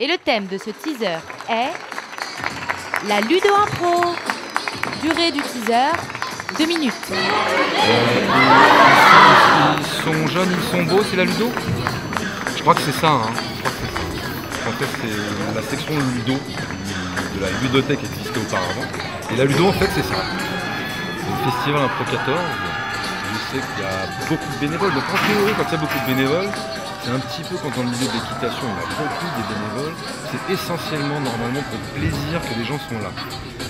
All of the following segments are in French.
Et le thème de ce teaser est la Ludo Impro. Durée du teaser 2 minutes. Ils sont jeunes, ils sont beaux, c'est la Ludo? Je crois que c'est ça. Hein. C'est. En fait, c'est la section Ludo de la ludothèque qui existait auparavant. Et la Ludo, en fait, c'est ça. Le festival Impro 14. Je sais qu'il y a beaucoup de bénévoles. Donc, en théorie, quand il y a beaucoup de bénévoles, c'est un petit peu quand on milieu de l'équitation, il y a beaucoup de bénévoles. C'est essentiellement, normalement, pour le plaisir que les gens sont là.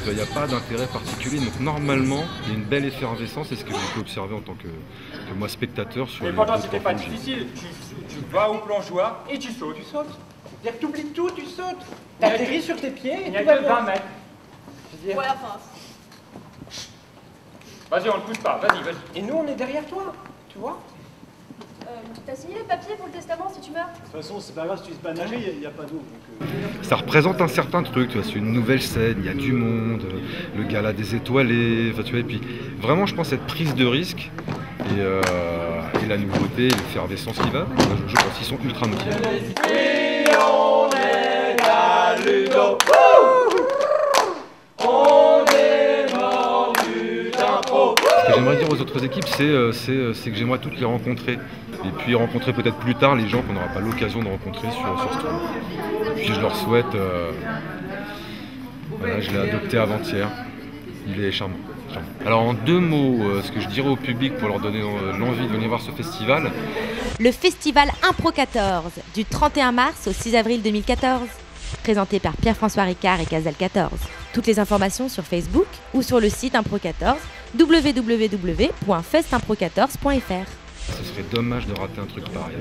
Il n'y a pas d'intérêt particulier. Donc, normalement, il y a une belle effervescence. C'est ce que j'ai pu observer en tant que, que moi spectateur sur Mais deux, c'était pas difficile. Tu, tu vas au plongeoir et tu sautes. Tu sautes. C'est-à-dire que t'oublies tout, tu sautes. T'atterris sur tes pieds et Il n'y a que bien. 20 mètres. Je veux dire, Ouais, enfin, Vas-y, on ne pousse pas. Vas-y, vas-y. Et nous, on est derrière toi, tu vois t'as signé les papiers pour le testament si tu meurs De toute façon, c'est pas grave si tu sais pas nager, il n'y a, pas d'eau. euh, Ça représente un certain truc, tu vois, c'est une nouvelle scène, il y a du monde, euh, le gala des étoilés, enfin, tu vois, et puis vraiment je pense cette prise de risque et, euh, et la nouveauté, l'effervescence qui va, je, je pense qu'ils sont ultra motivés. Ce que j'aimerais dire aux autres équipes, c'est euh, euh, c'est que j'aimerais toutes les rencontrer. Et puis rencontrer peut-être plus tard les gens qu'on n'aura pas l'occasion de rencontrer sur, ce tournoi. Puis je leur souhaite. euh, voilà, je l'ai adopté avant-hier. Il est charmant. Alors en deux mots, ce que je dirais au public pour leur donner l'envie de venir voir ce festival, Le festival Impro 14 du 31 mars au 6 avril 2014. Présenté par Pierre-François Ricard et Casal 14. Toutes les informations sur Facebook ou sur le site Impro 14 www.festimpro14.fr. ce serait dommage de rater un truc pareil.